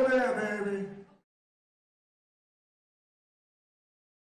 né, velho?